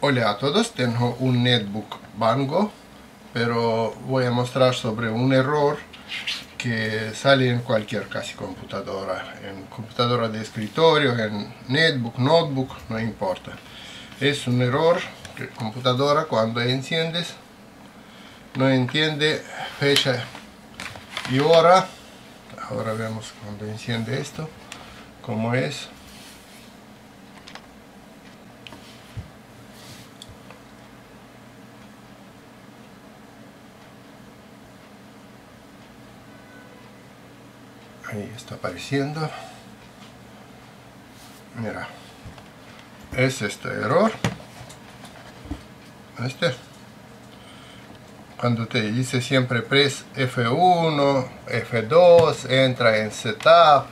Hola a todos, tengo un netbook Bango, pero voy a mostrar sobre un error que sale en cualquier casi computadora, en computadora de escritorio, en netbook, notebook, no importa. Es un error que computadora cuando enciendes no entiende fecha y hora. Ahora vemos cuando enciende esto, cómo es. Ahí está apareciendo. Mira. Es este error. Este. Cuando te dice siempre press F1 F2 entra en setup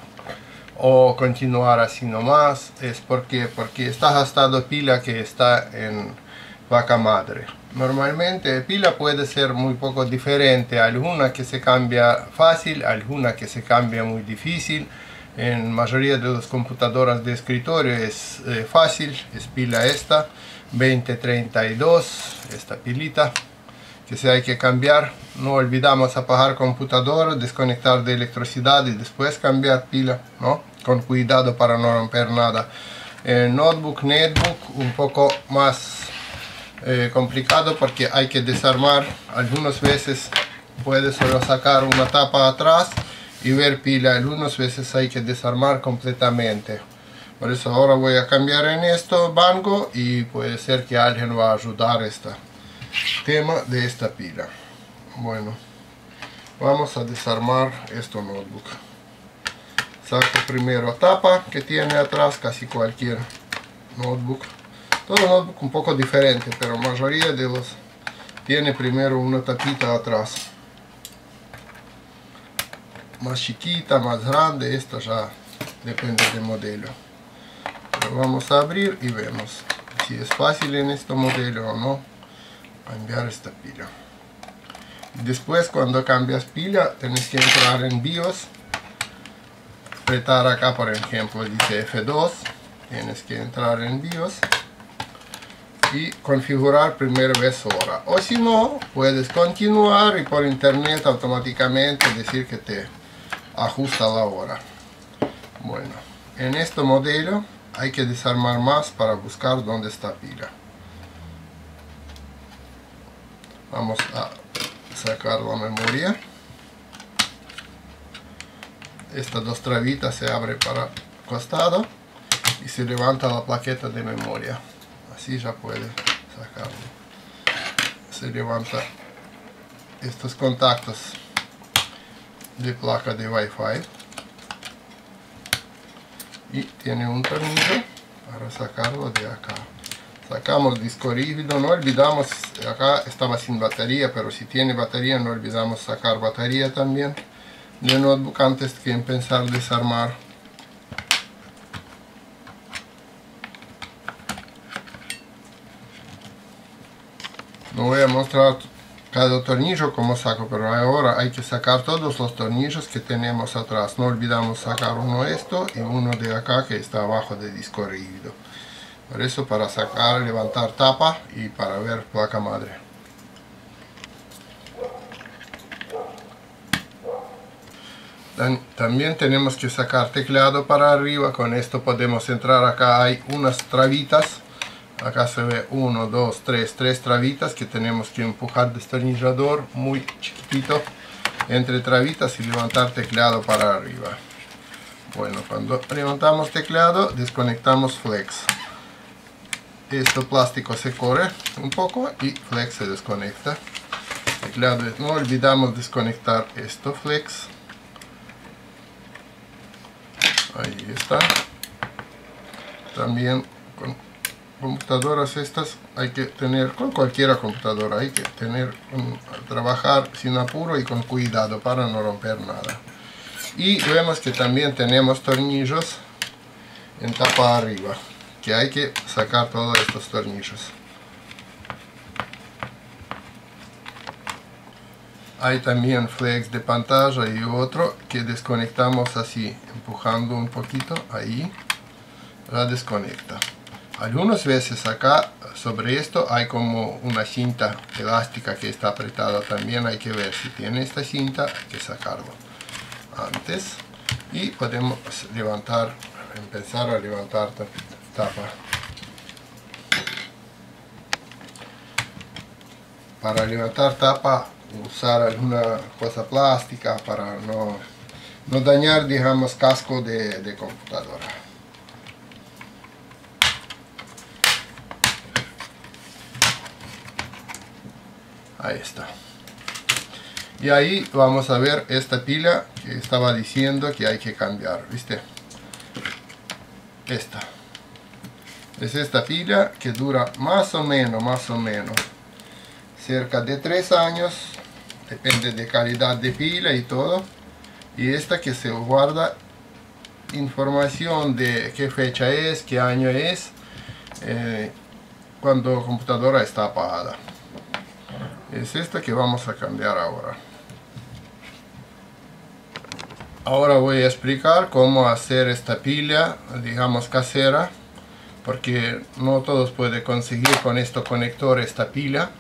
o continuar así nomás es porque porque está gastando pila que está en vaca madre Normalmente pila puede ser muy poco diferente, alguna que se cambia fácil, alguna que se cambia muy difícil. En mayoría de las computadoras de escritorio es eh, fácil, es pila esta, 2032, esta pilita, que se hay que cambiar. No olvidamos apagar computadora, desconectar de electricidad y después cambiar pila, ¿no? Con cuidado para no romper nada. El notebook, netbook, un poco más eh, complicado porque hay que desarmar. Algunas veces puede solo sacar una tapa atrás y ver pila. Algunas veces hay que desarmar completamente. Por eso ahora voy a cambiar en esto banco y puede ser que alguien va a ayudar este tema de esta pila. Bueno vamos a desarmar este notebook. Saco primero tapa que tiene atrás casi cualquier notebook todo un poco diferente, pero mayoría de los tiene primero una tapita atrás. Más chiquita, más grande, esta ya depende del modelo. Pero vamos a abrir y vemos si es fácil en este modelo o no cambiar esta pila. Después cuando cambias pila tenés que entrar en BIOS apretar acá por ejemplo dice F2 tienes que entrar en BIOS y configurar primera vez hora o si no puedes continuar y por internet automáticamente decir que te ajusta la hora. Bueno en este modelo hay que desarmar más para buscar dónde está pila vamos a sacar la memoria. Estas dos trabitas se abre para costado y se levanta la plaqueta de memoria así ya puede sacarlo. Se levanta estos contactos de placa de wifi y tiene un tornillo para sacarlo de acá. Sacamos disco rígido no olvidamos acá estaba sin batería pero si tiene batería no olvidamos sacar batería también de notebook antes que empezar a desarmar no voy a mostrar cada tornillo como saco pero ahora hay que sacar todos los tornillos que tenemos atrás. No olvidamos sacar uno esto y uno de acá que está abajo del disco rígido por eso para sacar levantar tapa y para ver placa madre. También tenemos que sacar teclado para arriba. Con esto podemos entrar. Acá hay unas trabitas acá se ve 1, 2, 3, 3 trabitas que tenemos que empujar destornillador muy chiquitito entre trabitas y levantar teclado para arriba. Bueno cuando levantamos teclado desconectamos flex. Este plástico se corre un poco y flex se desconecta. Teclado no olvidamos desconectar esto flex. Ahí está. También con computadoras estas hay que tener, con cualquiera computadora, hay que tener, trabajar sin apuro y con cuidado para no romper nada. Y vemos que también tenemos tornillos en tapa arriba, que hay que sacar todos estos tornillos. Hay también flex de pantalla y otro que desconectamos así, empujando un poquito, ahí, la desconecta algunas veces acá sobre esto hay como una cinta elástica que está apretada también. Hay que ver si tiene esta cinta hay que sacarlo antes. Y podemos levantar empezar a levantar tapa. Para levantar tapa usar alguna cosa plástica para no, no dañar digamos casco de, de computadora ahí está. Y ahí vamos a ver esta pila que estaba diciendo que hay que cambiar viste esta. Es esta pila que dura más o menos más o menos cerca de 3 años depende de calidad de pila y todo y esta que se guarda información de qué fecha es, qué año es eh, cuando la computadora está apagada es esta que vamos a cambiar ahora. Ahora voy a explicar cómo hacer esta pila digamos casera porque no todos pueden conseguir con este conector esta pila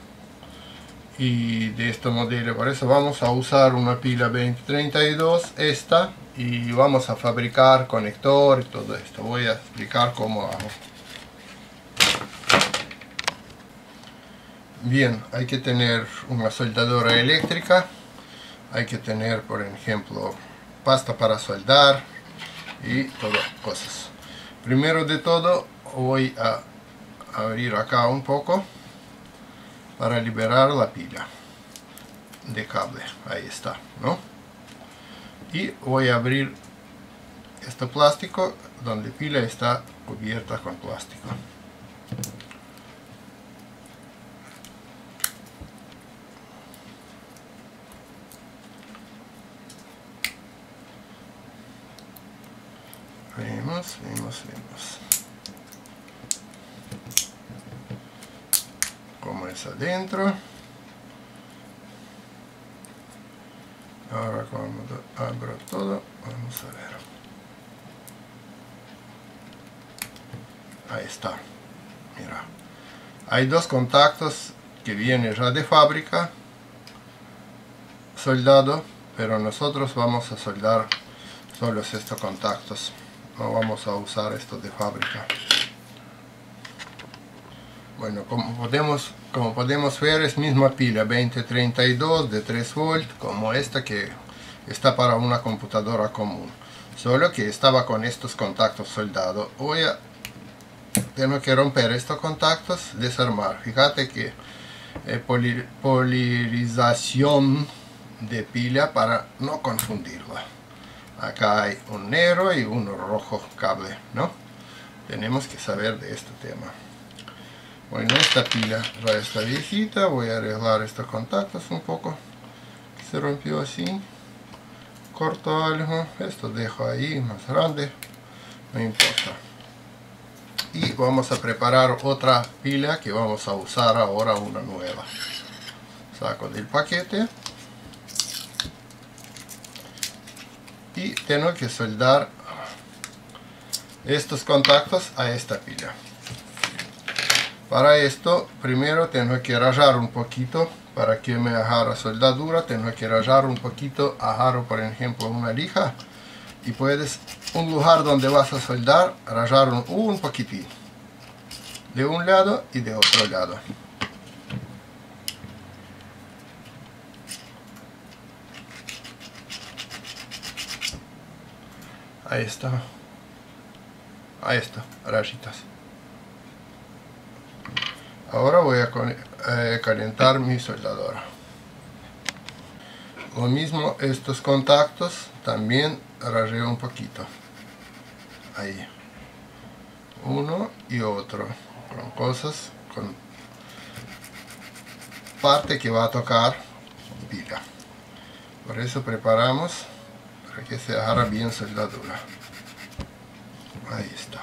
y de este modelo. Por eso vamos a usar una pila 2032 esta y vamos a fabricar conector y todo esto. Voy a explicar cómo hago bien hay que tener una soldadora eléctrica. Hay que tener por ejemplo pasta para soldar y todas cosas. Primero de todo voy a abrir acá un poco para liberar la pila de cable. Ahí está ¿no? y voy a abrir este plástico donde pila está cubierta con plástico vemos, vemos, vemos como es adentro. Ahora cuando abro todo vamos a ver. Ahí está. Mira. Hay dos contactos que vienen ya de fábrica. Soldado pero nosotros vamos a soldar solo estos contactos no vamos a usar esto de fábrica bueno, como podemos, como podemos ver es misma pila 2032 de 3 volt como esta que está para una computadora común. Solo que estaba con estos contactos soldados. Voy a tengo que romper estos contactos, desarmar. Fíjate que eh, polarización de pila para no confundirla. Acá hay un negro y uno rojo cable, ¿no? Tenemos que saber de este tema. Bueno, esta pila ya está viejita, voy a arreglar estos contactos un poco. Se rompió así. Corto algo, esto dejo ahí más grande, no importa. Y vamos a preparar otra pila que vamos a usar ahora una nueva. Saco del paquete. Y tengo que soldar estos contactos a esta pila. Para esto, primero tengo que rayar un poquito para que me agarre soldadura. Tengo que rayar un poquito, agarro por ejemplo una lija y puedes, un lugar donde vas a soldar, rayar un, un poquitín. De un lado y de otro lado. Ahí está. Ahí está, rayitas. Ahora voy a eh, calentar mi soldadora. Lo mismo estos contactos también rayé un poquito. Ahí. Uno y otro. Con cosas, con parte que va a tocar pila. Por eso preparamos para que se agarre bien soldadura. Ahí está.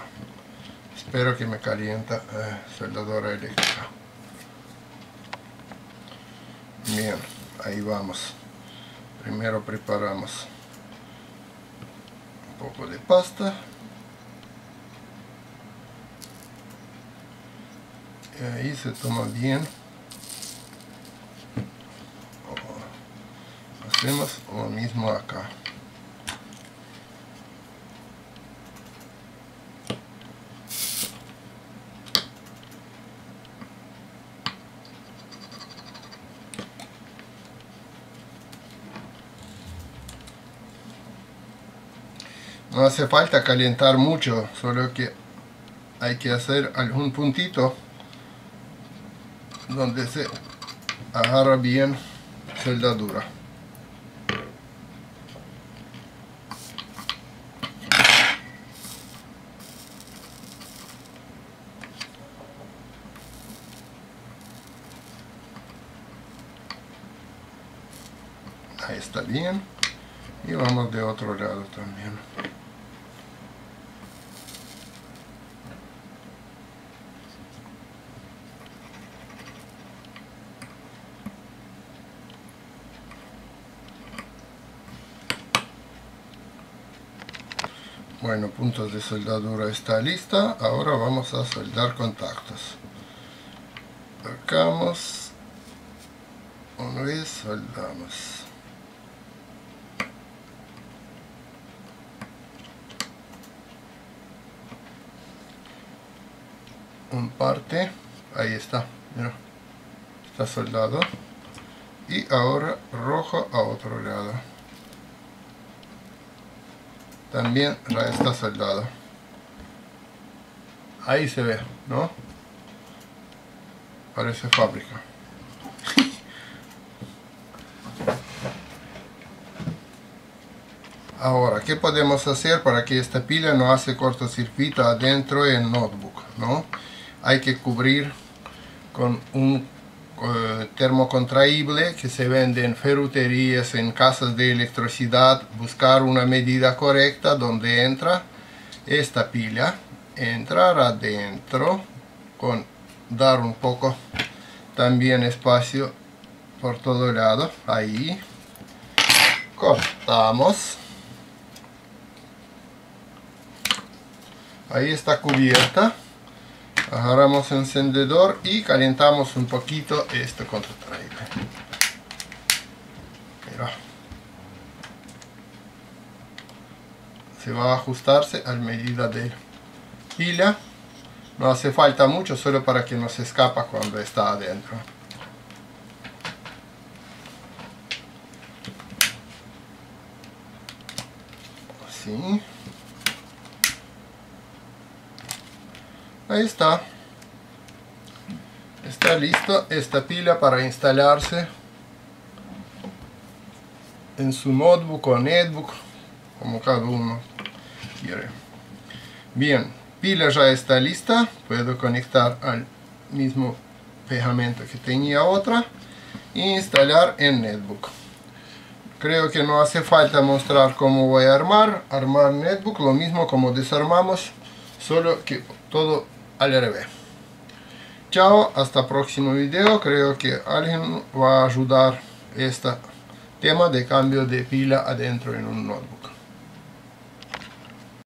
Espero que me calienta eh, soldadora eléctrica. Bien ahí vamos. Primero preparamos un poco de pasta. Ahí se toma bien. Hacemos lo mismo acá no hace falta calentar mucho solo que hay que hacer algún puntito donde se agarra bien soldadura ahí está bien. Y vamos de otro lado también Bueno, puntos de soldadura está lista. Ahora vamos a soldar contactos. Sacamos. Una vez soldamos. Un parte. Ahí está. Mira. Está soldado. Y ahora rojo a otro lado también está soldado ahí se ve ¿no? parece fábrica ahora ¿qué podemos hacer para que esta pila no hace cortocircuito adentro del notebook? ¿no? hay que cubrir con un termocontraíble que se vende en ferreterías, en casas de electricidad, buscar una medida correcta donde entra esta pila, entrar adentro con dar un poco también espacio por todo lado, ahí cortamos ahí está cubierta agarramos encendedor y calentamos un poquito este contratrailer Mira. se va a ajustarse a medida de pila no hace falta mucho solo para que no se escapa cuando está adentro. Así ahí está. Está listo esta pila para instalarse en su notebook o netbook como cada uno quiere. Bien pila ya está lista. Puedo conectar al mismo pegamento que tenía otra e instalar en netbook. Creo que no hace falta mostrar cómo voy a armar. Armar netbook lo mismo como desarmamos solo que todo al revés. Chao, hasta próximo video. Creo que alguien va a ayudar este tema de cambio de pila adentro en un notebook.